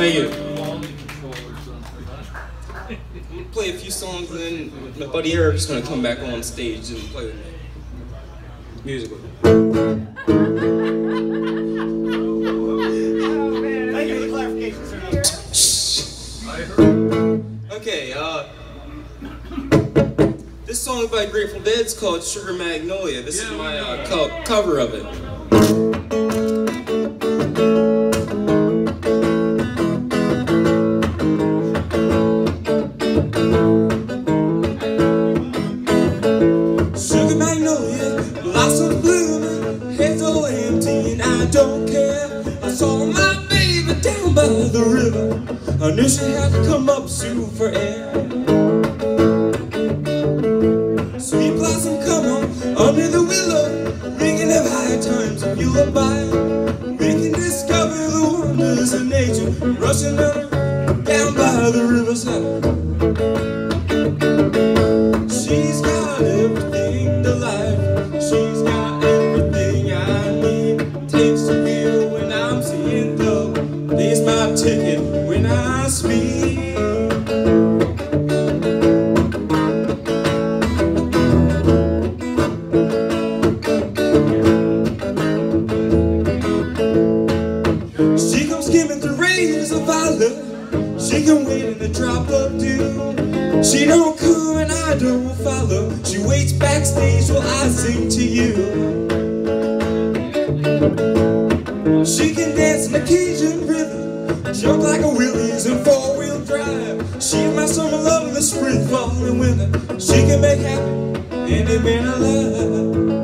Thank you. I'm gonna play a few songs and then my buddy Eric's gonna come back on stage and play with me. Music with me. Thank you for the clarification, sir. Okay, uh, this song by Grateful Dead is called Sugar Magnolia. This is my uh, co- cover of it. Don't care. I saw my baby down by the river. I knew she had to come up soon for air. Sweet blossom, come on, under the willow, ringing of high times if you look by. We can discover the wonders of nature, rushing down, down by the riverside. I speak. She comes skimming through rays of violet. She can wait in a drop of dew. She don't come and I don't follow. She waits backstage while I sing to you. She rhythm, jump like a Willie's in four-wheel drive. She's my summer love in the spring, fall, and winter. She can make happy any man alive.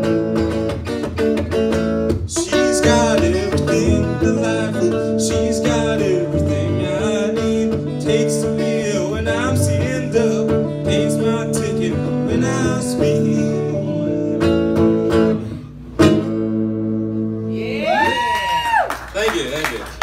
She's got everything to life. She's got everything I need. Takes the wheel when I'm seeing double. Pays my ticket when I speak. Thank you, thank you.